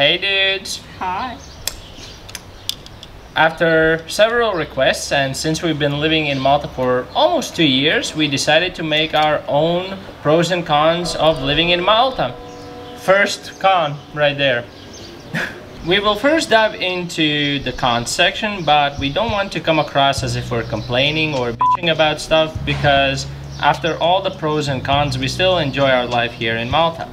Hey dudes! Hi. After several requests and since we've been living in Malta for almost two years, we decided to make our own pros and cons of living in Malta. First con, right there. we will first dive into the cons section, but we don't want to come across as if we're complaining or bitching about stuff because after all the pros and cons, we still enjoy our life here in Malta.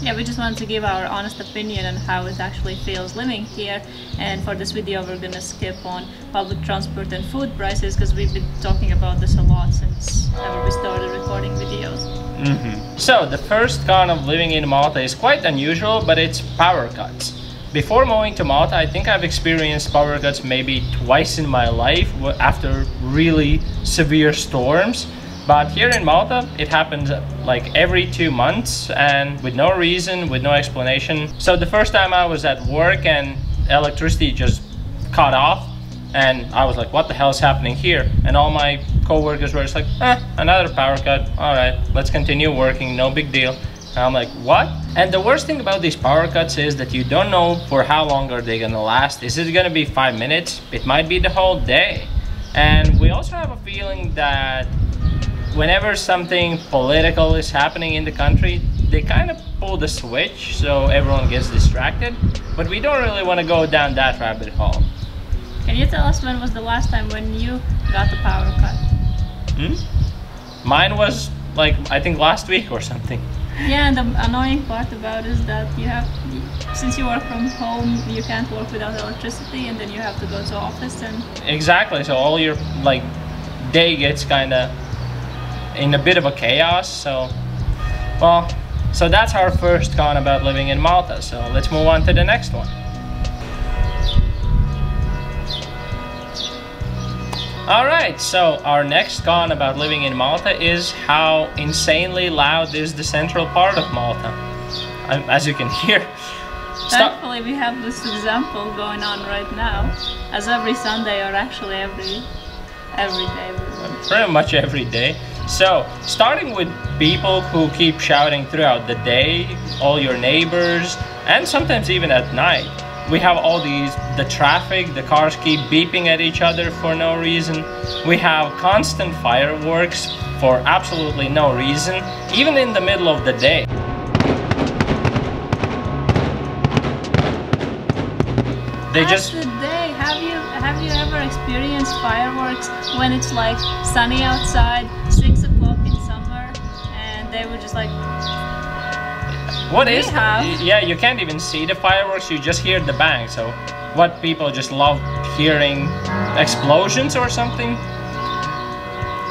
Yeah, we just wanted to give our honest opinion on how it actually feels living here. And for this video, we're gonna skip on public transport and food prices because we've been talking about this a lot since ever we started recording videos. Mm-hmm. So the first con of living in Malta is quite unusual, but it's power cuts. Before moving to Malta, I think I've experienced power cuts maybe twice in my life after really severe storms. But here in Malta, it happens like every two months and with no reason, with no explanation. So the first time I was at work and electricity just cut off and I was like, what the hell is happening here? And all my co-workers were just like, eh, another power cut. All right, let's continue working, no big deal. And I'm like, what? And the worst thing about these power cuts is that you don't know for how long are they gonna last. Is it gonna be five minutes? It might be the whole day. And we also have a feeling that whenever something political is happening in the country, they kind of pull the switch so everyone gets distracted. But we don't really want to go down that rabbit hole. Can you tell us when was the last time when you got the power cut? Hmm? Mine was like, I think last week or something. Yeah, and the annoying part about it is that you have, since you work from home, you can't work without electricity, and then you have to go to office and. Exactly. So all your like day gets kind of in a bit of a chaos. So, well, so that's our first con about living in Malta. So let's move on to the next one. Alright, so our next con about living in Malta is how insanely loud is the central part of Malta. Um, as you can hear. Thankfully we have this example going on right now, as every Sunday or actually every every day. Pretty much every day. So, starting with people who keep shouting throughout the day, all your neighbors, and sometimes even at night. We have all these, the traffic, the cars keep beeping at each other for no reason. We have constant fireworks for absolutely no reason, even in the middle of the day. They just the day. Have you have you ever experienced fireworks when it's like sunny outside, they were just like what is have. Yeah, you can't even see the fireworks, you just hear the bang. So, what people just love hearing explosions or something?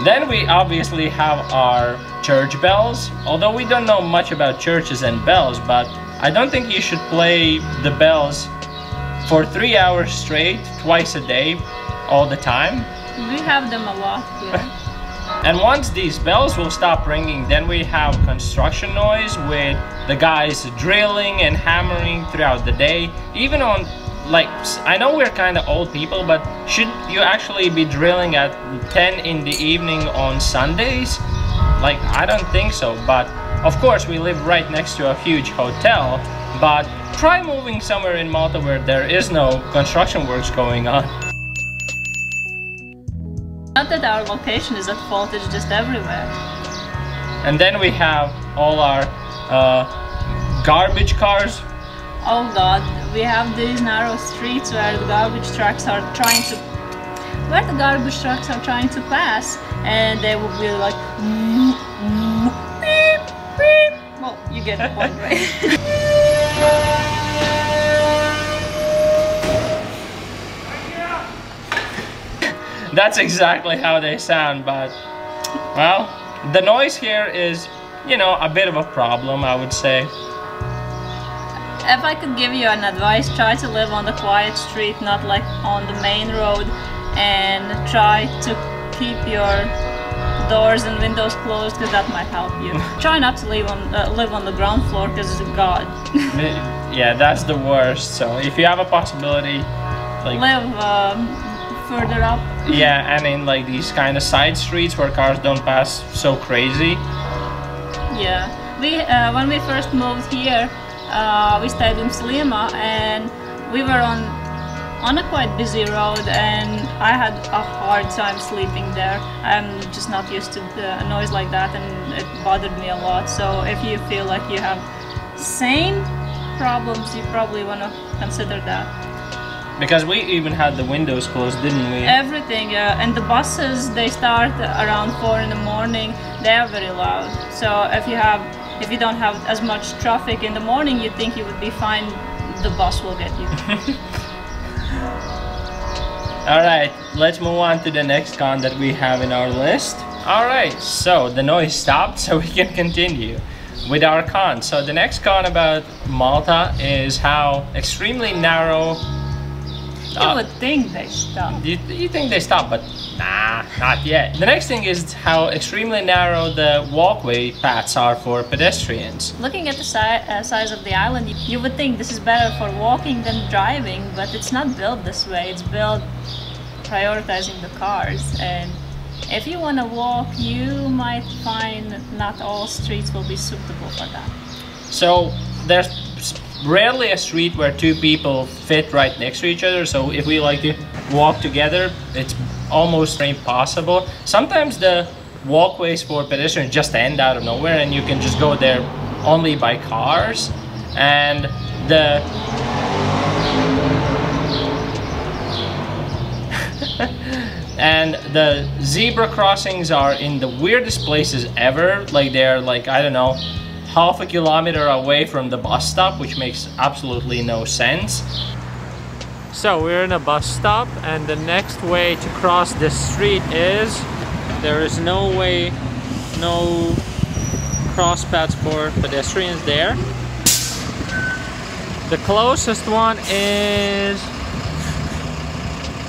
Then we obviously have our church bells. Although we don't know much about churches and bells, but I don't think you should play the bells for three hours straight, twice a day, all the time. We have them a lot here. And once these bells will stop ringing, then we have construction noise with the guys drilling and hammering throughout the day. Even on, like, I know we're kind of old people, but should you actually be drilling at 10 in the evening on Sundays? Like, I don't think so, but of course we live right next to a huge hotel, but try moving somewhere in Malta where there is no construction works going on. Not that our location is at fault, it's just everywhere. And then we have all our uh, garbage cars. Oh god, we have these narrow streets where the garbage trucks are trying to where the garbage trucks are trying to pass and they will be like beep, beep. well you get the point right That's exactly how they sound, but well, the noise here is, you know, a bit of a problem, I would say. If I could give you an advice, try to live on the quiet street, not like on the main road, and try to keep your doors and windows closed because that might help you. try not to live on uh, live on the ground floor because it's God. yeah, that's the worst. So if you have a possibility, like live um, further up. yeah, and in like these kind of side streets where cars don't pass so crazy. Yeah, we uh, when we first moved here, uh, we stayed in Sliema and we were on on a quite busy road and I had a hard time sleeping there. I'm just not used to a noise like that and it bothered me a lot. So if you feel like you have same problems, you probably want to consider that. Because we even had the windows closed, didn't we? Everything, yeah. And the buses, they start around four in the morning. They are very loud. So if you have, if you don't have as much traffic in the morning, you think you would be fine. The bus will get you. Alright, let's move on to the next con that we have in our list. Alright, so the noise stopped, so we can continue with our con. So the next con about Malta is how extremely narrow. You uh, would think they stop. You, you think they stop, but nah, not yet. The next thing is how extremely narrow the walkway paths are for pedestrians. Looking at the si uh, size of the island, you would think this is better for walking than driving, but it's not built this way. It's built prioritizing the cars and if you want to walk you might find not all streets will be suitable for that so there's rarely a street where two people fit right next to each other. So if we like to walk together it's almost impossible. Sometimes the walkways for pedestrians just end out of nowhere and you can just go there only by cars. And the and the zebra crossings are in the weirdest places ever. Like they're like i don't know half a kilometer away from the bus stop which makes absolutely no sense so we're in a bus stop and the next way to cross the street is there is no way no cross paths for pedestrians there the closest one is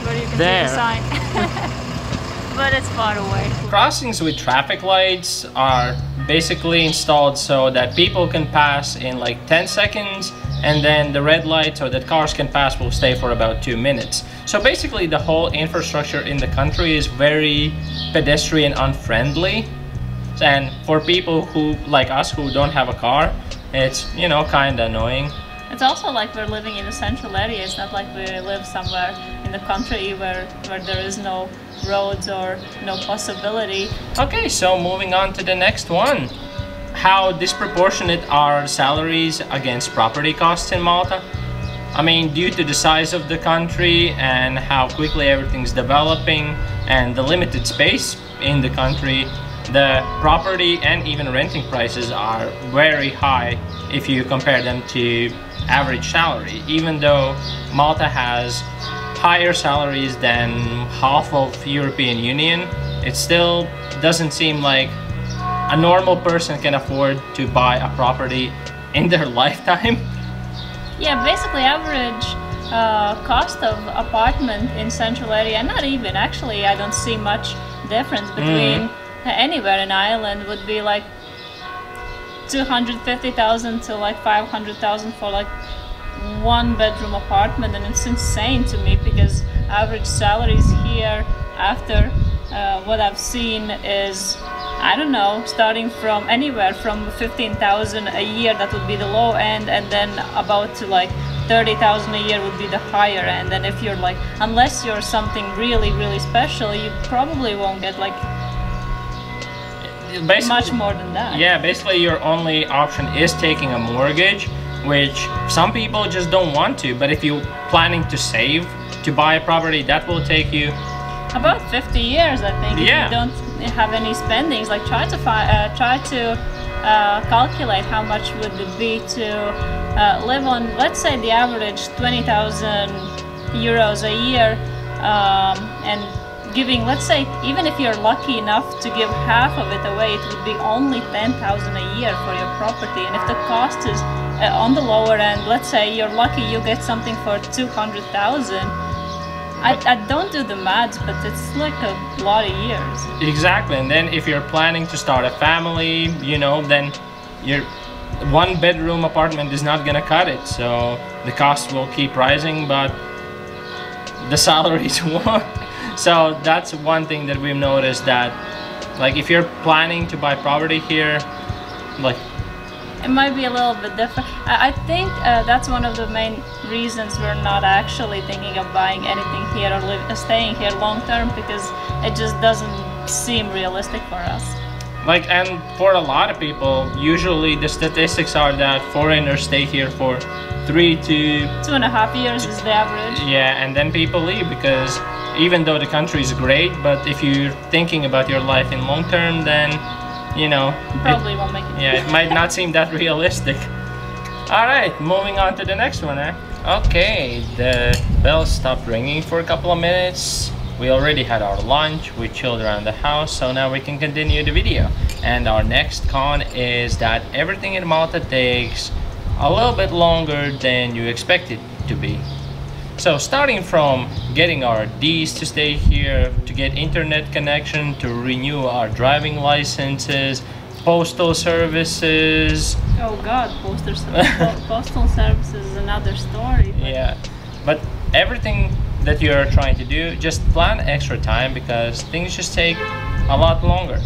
where you can there. see the sign. but it's far away. Crossings with traffic lights are basically installed so that people can pass in like 10 seconds and then the red light so that cars can pass will stay for about two minutes. So basically the whole infrastructure in the country is very pedestrian unfriendly and for people who like us who don't have a car it's you know kind of annoying. It's also like we're living in a central area. It's not like we live somewhere in the country where, where there is no roads or no possibility. Okay, so moving on to the next one. How disproportionate are salaries against property costs in Malta? I mean, due to the size of the country and how quickly everything's developing and the limited space in the country, the property and even renting prices are very high if you compare them to average salary, even though Malta has higher salaries than half of European Union, it still doesn't seem like a normal person can afford to buy a property in their lifetime. Yeah, basically average uh, cost of apartment in central area, not even actually, I don't see much difference between mm. anywhere in Ireland would be like 250,000 to like 500,000 for like one bedroom apartment and it's insane to me because average salaries here after uh, what I've seen is I don't know starting from anywhere from 15,000 a year that would be the low end and then about to like 30,000 a year would be the higher end. And if you're like unless you're something really really special you probably won't get like much more than that. Yeah, basically your only option is taking a mortgage, which some people just don't want to. But if you're planning to save to buy a property, that will take you about 50 years, I think. Yeah. If you don't have any spendings, like try to find, uh, try to uh, calculate how much would it be to uh, live on, let's say the average 20,000 euros a year, um, and giving, let's say, even if you're lucky enough to give half of it away, it would be only 10,000 a year for your property. And if the cost is uh, on the lower end, let's say you're lucky you get something for 200,000, I, I don't do the maths, but it's like a lot of years. Exactly. And then if you're planning to start a family, you know, then your one bedroom apartment is not gonna cut it. So the cost will keep rising, but the salaries won't. So that's one thing that we've noticed that like if you're planning to buy property here, like it might be a little bit different. I, think uh, that's one of the main reasons we're not actually thinking of buying anything here or staying here long term because it just doesn't seem realistic for us. Like, and for a lot of people, usually the statistics are that foreigners stay here for three to two and a half years is the average. Yeah, and then people leave because even though the country is great, but if you're thinking about your life in long term, then you know probably it, won't make it. Yeah, it might not seem that realistic. All right, moving on to the next one. Eh? Okay, the bell stopped ringing for a couple of minutes. We already had our lunch, we chilled around the house, so now we can continue the video. And our next con is that everything in Malta takes a little bit longer than you expect it to be. So starting from getting our IDs to stay here, to get internet connection, to renew our driving licenses, postal services. Oh god, postal, postal services is another story. But... Yeah, but everything that you're trying to do, just plan extra time because things just take a lot longer.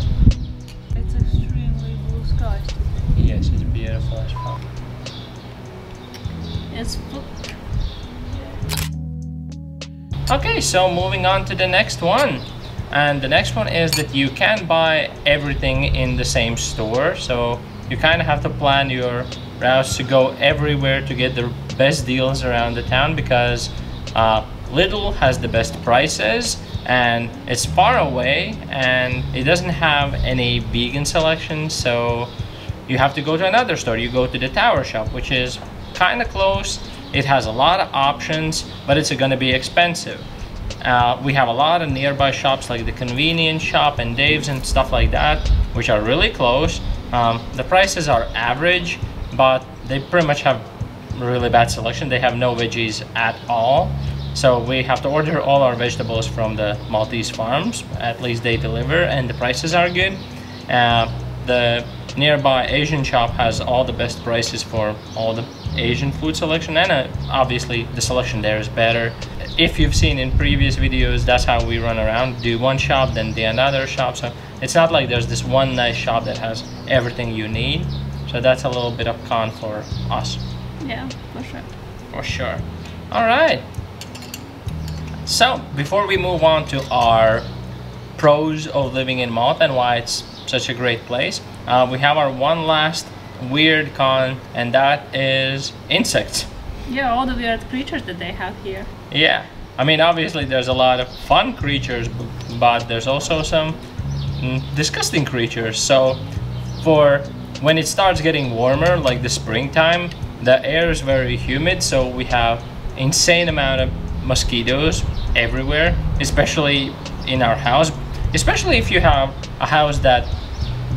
It's extremely blue sky. Yes, it's beautiful as well. It's Okay, so moving on to the next one. And the next one is that you can buy everything in the same store. So you kind of have to plan your routes to go everywhere to get the best deals around the town because uh, Lidl has the best prices and it's far away and it doesn't have any vegan selection. So you have to go to another store. You go to the Tower Shop, which is kind of close. It has a lot of options, but it's going to be expensive. Uh, we have a lot of nearby shops like the convenience shop and Dave's and stuff like that, which are really close. Um, the prices are average, but they pretty much have really bad selection. They have no veggies at all. So we have to order all our vegetables from the Maltese farms. At least they deliver and the prices are good. Uh, the nearby Asian shop has all the best prices for all the Asian food selection and uh, obviously the selection there is better. If you've seen in previous videos, that's how we run around. Do one shop, then the another shop. So it's not like there's this one nice shop that has everything you need. So that's a little bit of con for us. Yeah, for sure. For sure. All right. So before we move on to our pros of living in Malta and why it's such a great place, uh, we have our one last weird con, and that is insects. Yeah, all the weird creatures that they have here. Yeah, I mean, obviously there's a lot of fun creatures, but there's also some mm, disgusting creatures. So, for when it starts getting warmer, like the springtime, the air is very humid, so we have insane amount of mosquitoes everywhere, especially in our house. Especially if you have a house that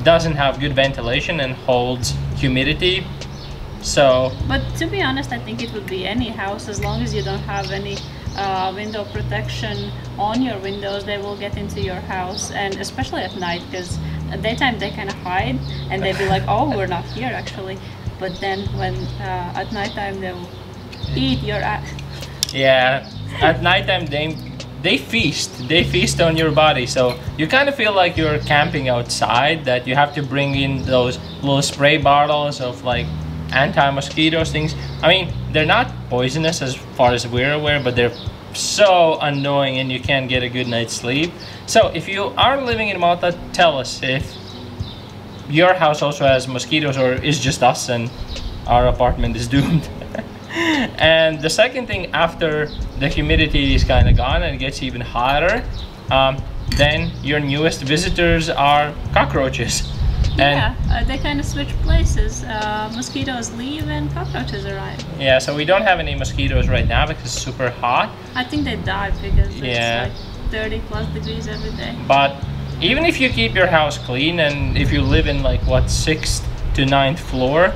doesn't have good ventilation and holds humidity. So. But to be honest, I think it would be any house as long as you don't have any uh, window protection on your windows, they will get into your house, and especially at night, because at daytime they kind of hide and they'd be like, "Oh, we're not here actually," but then when uh, at nighttime they'll eat your ass. Yeah, at nighttime they they feast. They feast on your body. So you kind of feel like you're camping outside. That you have to bring in those little spray bottles of like anti-mosquitoes things. I mean, they're not poisonous as far as we're aware, but they're so annoying and you can't get a good night's sleep. So if you are living in Malta, tell us if your house also has mosquitoes or is just us and our apartment is doomed. And the second thing after the humidity is kind of gone and it gets even hotter um, then your newest visitors are cockroaches and yeah, uh, they kind of switch places. Uh, mosquitoes leave and cockroaches arrive. Yeah, so we don't have any mosquitoes right now because it's super hot. I think they die because yeah. it's like 30 plus degrees every day. But even if you keep your house clean and if you live in like what sixth to ninth floor,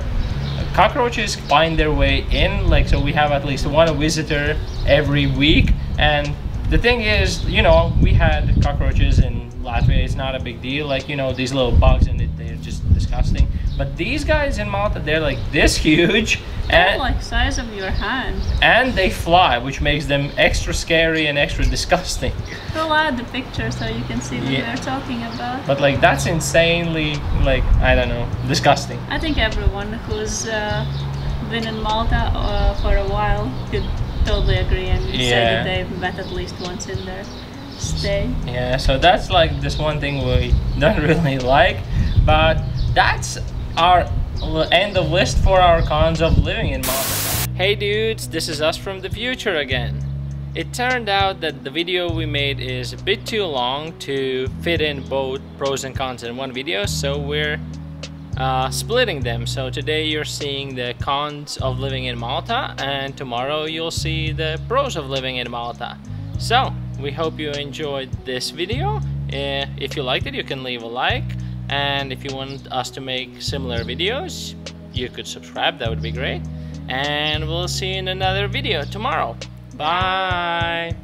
cockroaches find their way in like so we have at least one visitor every week and the thing is you know we had cockroaches in Latvia, it's not a big deal. Like you know, these little bugs and they're just disgusting. But these guys in Malta, they're like this huge, and like size of your hand. and they fly, which makes them extra scary and extra disgusting. We'll add the picture so you can see what Yeah. we're talking about. But like that's insanely like I don't know, disgusting. I think everyone who's uh, been in Malta uh, for a while could totally agree and say that they've met at least once in their stay. Yeah, so that's like this one thing we don't really like, but that's our end of list for our cons of living in Malta. Hey dudes, this is us from the future again. It turned out that the video we made is a bit too long to fit in both pros and cons in one video, so we're uh, splitting them. So today you're seeing the cons of living in Malta, and tomorrow you'll see the pros of living in Malta. So we hope you enjoyed this video. Uh, if you liked it, you can leave a like, and if you want us to make similar videos, you could subscribe. That would be great. And we'll see you in another video tomorrow. Bye.